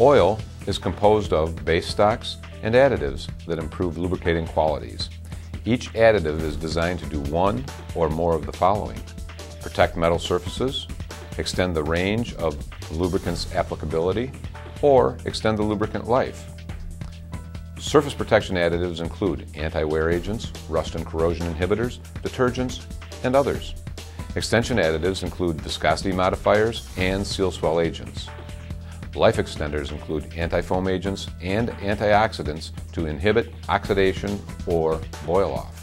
Oil is composed of base stocks and additives that improve lubricating qualities. Each additive is designed to do one or more of the following. Protect metal surfaces, extend the range of lubricant's applicability, or extend the lubricant life. Surface protection additives include anti-wear agents, rust and corrosion inhibitors, detergents, and others. Extension additives include viscosity modifiers and seal swell agents. Life extenders include anti-foam agents and antioxidants to inhibit oxidation or boil off.